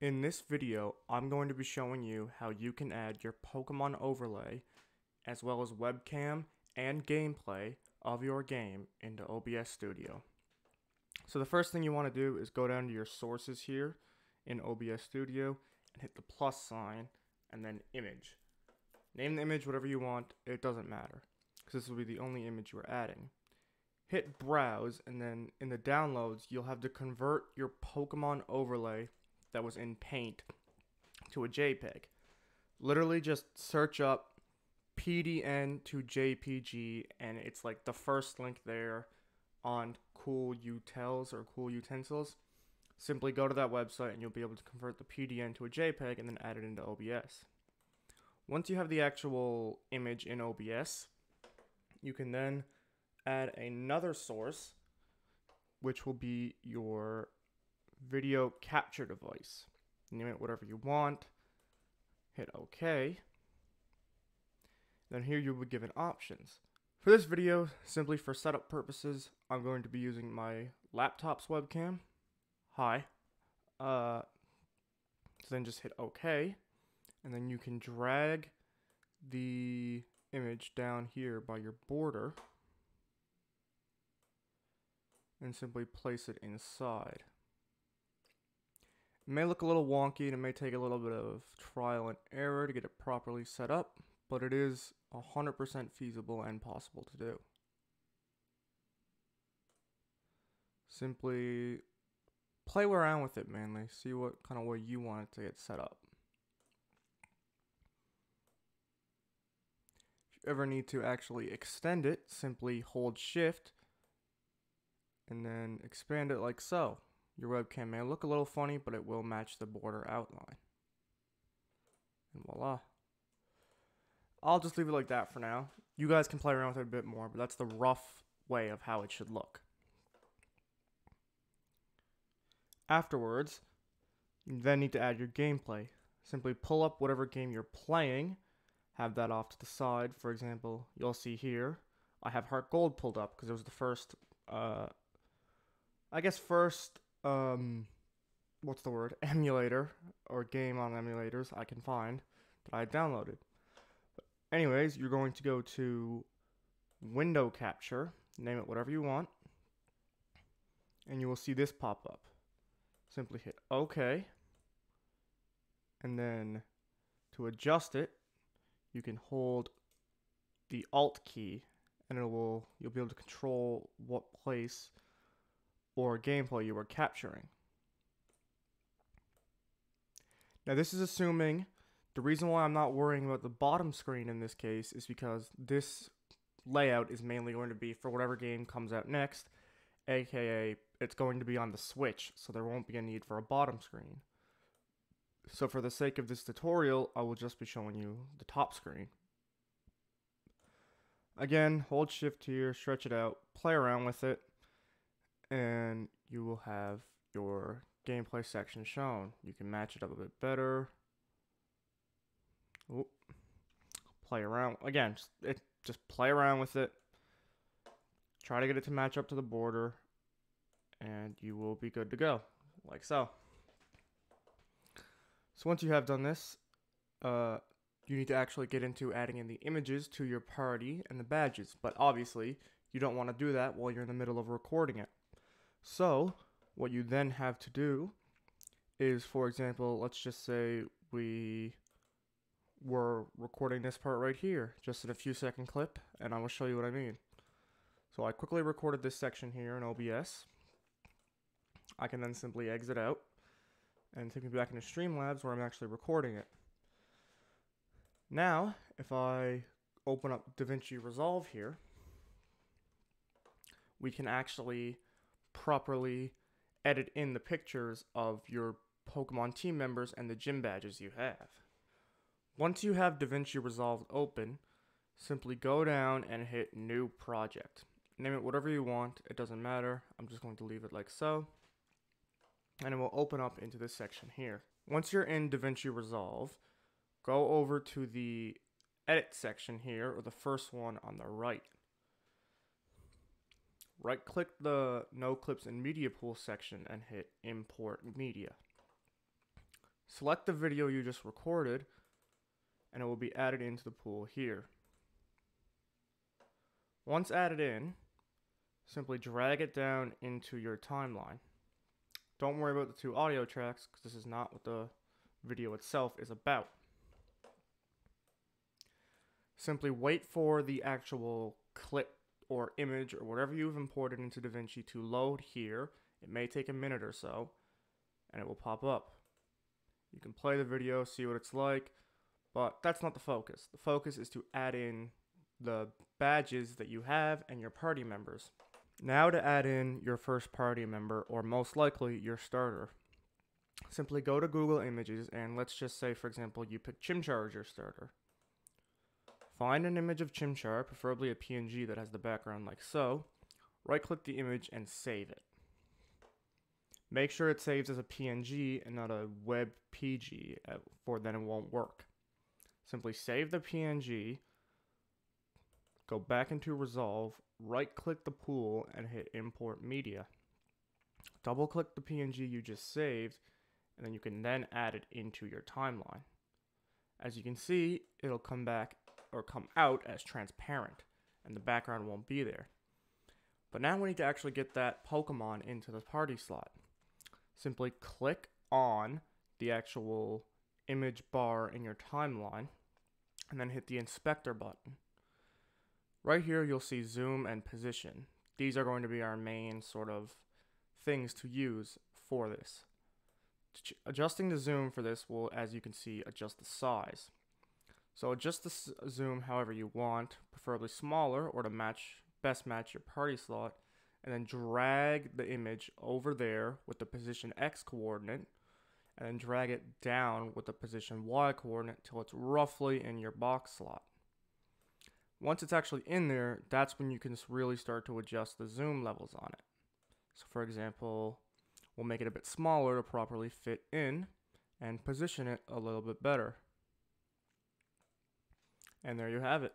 In this video, I'm going to be showing you how you can add your Pokemon overlay as well as webcam and gameplay of your game into OBS Studio. So the first thing you want to do is go down to your sources here in OBS Studio and hit the plus sign and then image. Name the image whatever you want, it doesn't matter because this will be the only image you're adding. Hit browse and then in the downloads you'll have to convert your Pokemon overlay that was in Paint to a JPEG. Literally just search up PDN to JPG and it's like the first link there on Cool Utils or Cool Utensils. Simply go to that website and you'll be able to convert the PDN to a JPEG and then add it into OBS. Once you have the actual image in OBS, you can then add another source, which will be your video capture device. Name it whatever you want. Hit OK. Then here you will be given options. For this video, simply for setup purposes, I'm going to be using my laptop's webcam. Hi. Uh, so then just hit OK. And then you can drag the image down here by your border and simply place it inside. It may look a little wonky and it may take a little bit of trial and error to get it properly set up, but it is 100% feasible and possible to do. Simply play around with it mainly, see what kind of way you want it to get set up. If you ever need to actually extend it, simply hold shift and then expand it like so. Your webcam may look a little funny, but it will match the border outline. And voila. I'll just leave it like that for now. You guys can play around with it a bit more, but that's the rough way of how it should look. Afterwards, you then need to add your gameplay. Simply pull up whatever game you're playing, have that off to the side. For example, you'll see here, I have Heart Gold pulled up because it was the first, uh, I guess first um, what's the word, emulator or game on emulators I can find that I downloaded. But anyways, you're going to go to window capture, name it whatever you want, and you will see this pop up. Simply hit OK, and then to adjust it, you can hold the Alt key, and it will you'll be able to control what place or gameplay you are capturing. Now this is assuming the reason why I'm not worrying about the bottom screen in this case is because this layout is mainly going to be for whatever game comes out next, aka it's going to be on the Switch, so there won't be a need for a bottom screen. So for the sake of this tutorial, I will just be showing you the top screen. Again, hold shift here, stretch it out, play around with it and you will have your gameplay section shown. You can match it up a bit better. Ooh. Play around again. Just, it, just play around with it. Try to get it to match up to the border, and you will be good to go, like so. So once you have done this, uh, you need to actually get into adding in the images to your party and the badges. But obviously, you don't want to do that while you're in the middle of recording it. So, what you then have to do is, for example, let's just say we were recording this part right here, just in a few second clip, and I will show you what I mean. So I quickly recorded this section here in OBS. I can then simply exit out and take me back into Streamlabs where I'm actually recording it. Now, if I open up DaVinci Resolve here, we can actually properly edit in the pictures of your Pokemon team members and the gym badges you have. Once you have DaVinci Resolve open, simply go down and hit New Project. Name it whatever you want, it doesn't matter. I'm just going to leave it like so. And it will open up into this section here. Once you're in DaVinci Resolve, go over to the Edit section here, or the first one on the right right click the no clips and media pool section and hit import media. select the video you just recorded and it will be added into the pool here. Once added in, simply drag it down into your timeline. Don't worry about the two audio tracks because this is not what the video itself is about. Simply wait for the actual clip or image or whatever you've imported into DaVinci to load here. It may take a minute or so and it will pop up. You can play the video, see what it's like, but that's not the focus. The focus is to add in the badges that you have and your party members. Now to add in your first party member, or most likely your starter. Simply go to Google Images and let's just say, for example, you pick Chimchar as your starter. Find an image of Chimchar, preferably a PNG that has the background like so. Right click the image and save it. Make sure it saves as a PNG and not a WebPG, uh, for then it won't work. Simply save the PNG, go back into Resolve, right click the pool and hit Import Media. Double click the PNG you just saved, and then you can then add it into your timeline. As you can see, it'll come back or come out as transparent, and the background won't be there. But now we need to actually get that Pokemon into the party slot simply click on the actual image bar in your timeline and then hit the inspector button. Right here you'll see zoom and position. These are going to be our main sort of things to use for this. Adjusting the zoom for this will, as you can see, adjust the size. So adjust the zoom however you want, preferably smaller or to match best match your party slot and then drag the image over there with the position X coordinate and then drag it down with the position Y coordinate till it's roughly in your box slot. Once it's actually in there, that's when you can really start to adjust the zoom levels on it. So for example, we'll make it a bit smaller to properly fit in and position it a little bit better. And there you have it.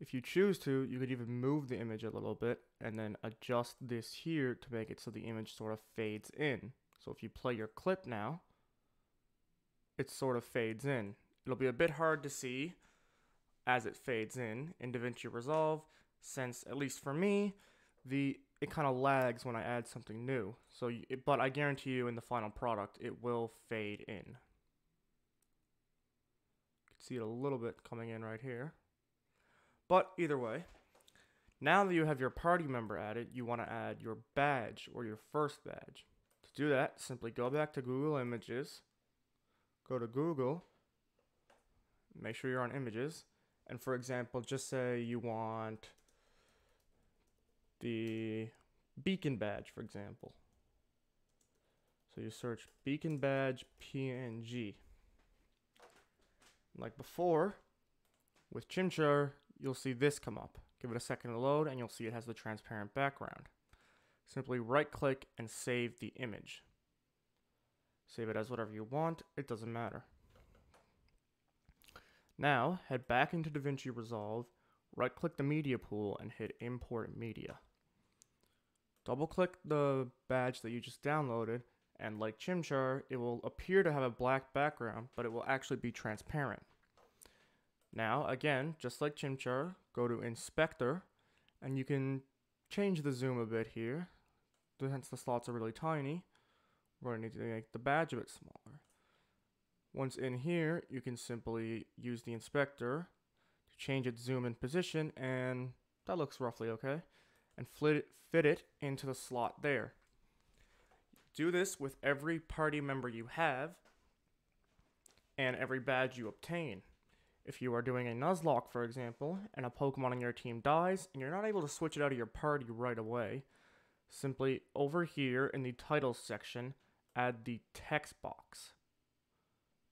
If you choose to, you could even move the image a little bit and then adjust this here to make it so the image sort of fades in. So if you play your clip now, it sort of fades in. It'll be a bit hard to see as it fades in in DaVinci Resolve since, at least for me, the it kind of lags when I add something new. So, but I guarantee you in the final product, it will fade in. See it a little bit coming in right here. But either way, now that you have your party member added, you want to add your badge or your first badge. To do that, simply go back to Google Images, go to Google, make sure you're on Images, and for example, just say you want the beacon badge, for example. So you search beacon badge PNG. Like before, with Chimchar, you'll see this come up. Give it a second to load and you'll see it has the transparent background. Simply right click and save the image. Save it as whatever you want, it doesn't matter. Now, head back into DaVinci Resolve, right click the media pool and hit import media. Double click the badge that you just downloaded and like Chimchar, it will appear to have a black background, but it will actually be transparent. Now, again, just like Chimchar, go to Inspector, and you can change the zoom a bit here. Since the slots are really tiny, we're going to need to make the badge a bit smaller. Once in here, you can simply use the inspector to change its zoom and position, and that looks roughly okay. And fit it into the slot there. Do this with every party member you have and every badge you obtain. If you are doing a Nuzlocke, for example, and a Pokemon on your team dies, and you're not able to switch it out of your party right away, simply over here in the title section, add the text box.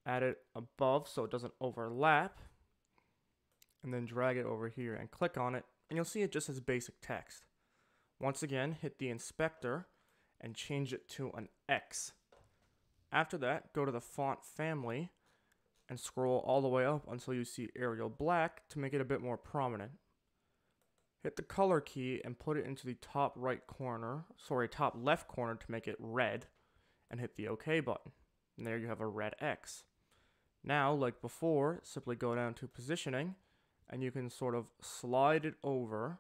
Add it above so it doesn't overlap, and then drag it over here and click on it, and you'll see it just as basic text. Once again, hit the inspector and change it to an X. After that, go to the font family and scroll all the way up until you see Arial Black to make it a bit more prominent. Hit the color key and put it into the top right corner, sorry, top left corner to make it red, and hit the OK button. And there you have a red X. Now, like before, simply go down to positioning and you can sort of slide it over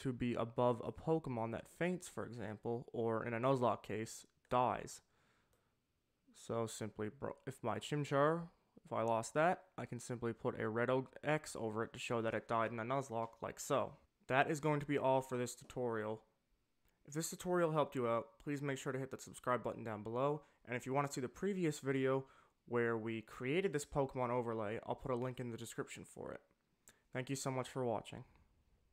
to be above a Pokemon that faints, for example, or in a Nuzlocke case, dies. So simply, if my Chimchar, if I lost that, I can simply put a red X over it to show that it died in a Nuzlocke, like so. That is going to be all for this tutorial. If this tutorial helped you out, please make sure to hit that subscribe button down below, and if you want to see the previous video where we created this Pokemon overlay, I'll put a link in the description for it. Thank you so much for watching.